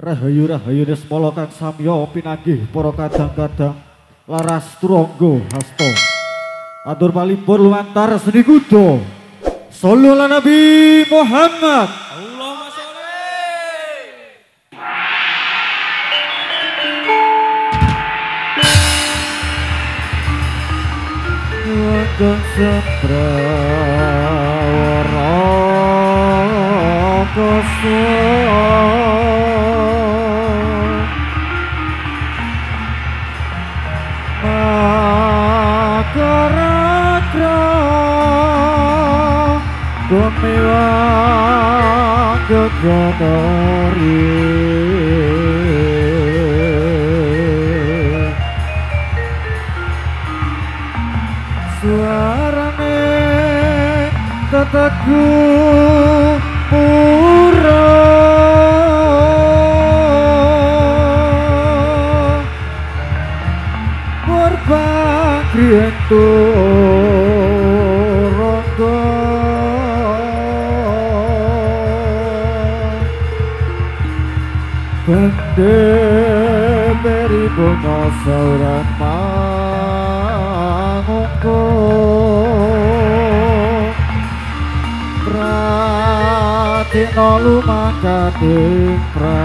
Rahayu rahayu nesmolo kang samyo pinagih para kadang-kadang laras turangga hasta. Atur palipur lumantar seni kudo. Sallu ala Nabi Muhammad. Wagah Geganori suarane tataku pura. Berbakri ronggo Bende beri bono sauran mangoko Pratino lumakating pran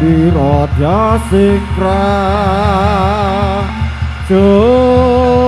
Gembira jasing pran Coret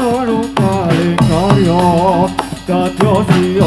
arunca de cario, da Dios y